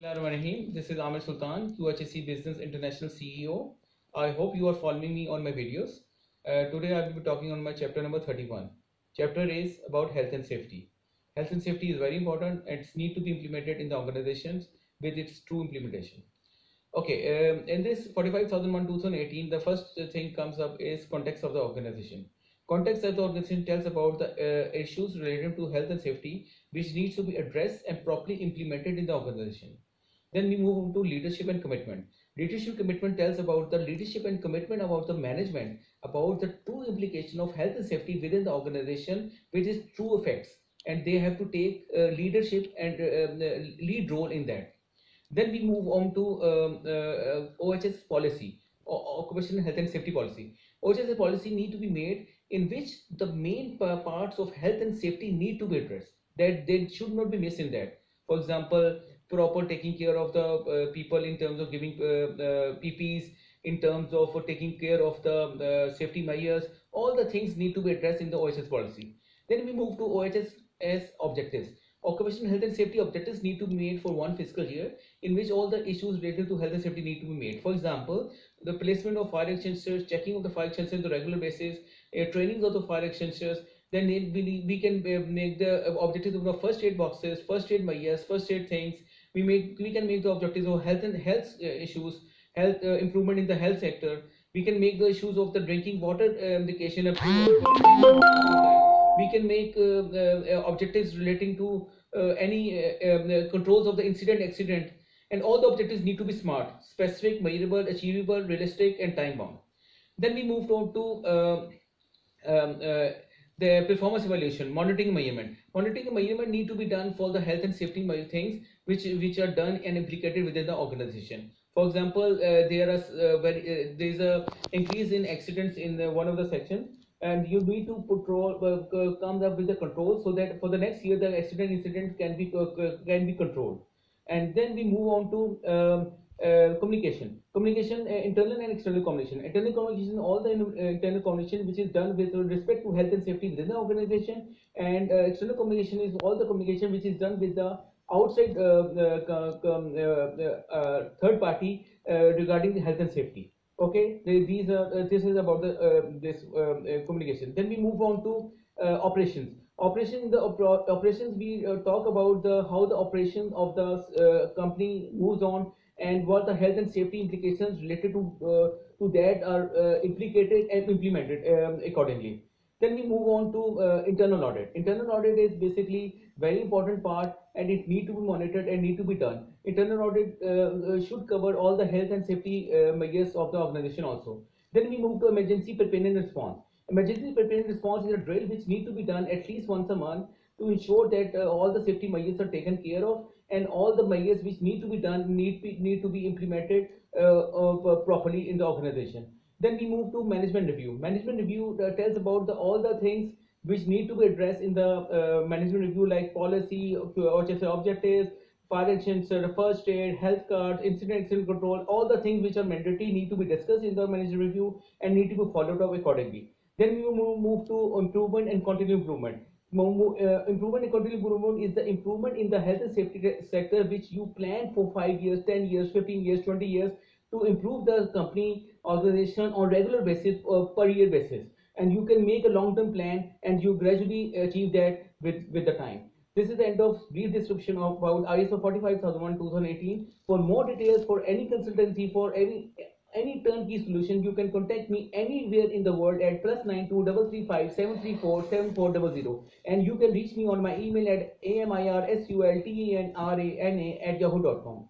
This is Amir Sultan, QHSE Business International CEO. I hope you are following me on my videos. Uh, today I will be talking on my chapter number 31. Chapter is about health and safety. Health and safety is very important and it's need to be implemented in the organizations with its true implementation. Okay, um, in this 45001 2018, the first thing comes up is context of the organization. Context of the organization tells about the uh, issues related to health and safety which needs to be addressed and properly implemented in the organization. Then we move on to leadership and commitment. Leadership commitment tells about the leadership and commitment about the management, about the true implication of health and safety within the organization, which is true effects, and they have to take uh, leadership and uh, um, uh, lead role in that. Then we move on to um, uh, uh, OHS policy, occupational health and safety policy. OHS policy need to be made in which the main parts of health and safety need to be addressed. That they should not be missed in that. For example, proper taking care of the uh, people in terms of giving uh, uh PPs, in terms of taking care of the safety measures. All the things need to be addressed in the OHS policy. Then we move to OHS objectives. Occupational health and safety objectives need to be made for one fiscal year in which all the issues related to health and safety need to be made. For example, the placement of fire extinguishers, checking of the fire extinguishers on a regular basis, uh, trainings of the fire extinguishers, then we, we can make the objectives of the first aid boxes, first aid mayas, first aid things, we make we can make the objectives of health and health uh, issues health uh, improvement in the health sector. We can make the issues of the drinking water uh, application we can make objectives relating to any um, controls of the incident accident. And all the objectives need to be smart specific measurable achievable realistic and time bound then we moved on to um, um, uh, the performance evaluation, monitoring measurement. Monitoring measurement need to be done for the health and safety things which which are done and implicated within the organization. For example, uh, there is uh, very, uh, there is a increase in accidents in the, one of the sections, and you need to patrol uh, come up with the control so that for the next year the accident incident can be uh, can be controlled. And then we move on to um, uh, communication. Communication uh, internal and external communication. Internal communication all the uh, internal communication which is done with respect to health and safety within the organization and uh, external communication is all the communication which is done with the outside uh, uh, third party regarding the health and safety. Okay? These are this is about the this communication. Then we move on to operations. Operations the operations we talk about the how the operation of the company moves on and what the health and safety implications related to uh, to that are uh, implicated and implemented um, accordingly. Then we move on to uh, internal audit. Internal audit is basically very important part and it need to be monitored and need to be done. Internal audit uh, should cover all the health and safety uh, measures of the organization also. Then we move to emergency preparedness response. Emergency preparedness response is a drill which need to be done at least once a month to ensure that uh, all the safety measures are taken care of and all the measures which need to be done need, be, need to be implemented uh, uh, properly in the organization. Then we move to management review. Management review uh, tells about the, all the things which need to be addressed in the management review like policy, objectives, fire extinguisher, first aid, health cards, incident accident control, all the things which are mandatory need to be discussed in the management review and need to be followed up accordingly. Then we move, move to improvement and continuous improvement improvement in continuous improvement is the improvement in the health and safety sector which you plan for 5 years 10 years 15 years 20 years to improve the company organization on regular basis or uh, per year basis. And you can make a long term plan and you gradually achieve that with with the time. This is the end of brief description of about ISO 45001 2018 for more details for any consultancy for any any turnkey solution, you can contact me anywhere in the world at plus nine two double three five seven three four seven four double zero, and you can reach me on my email at amirsultanrana at yahoo.com.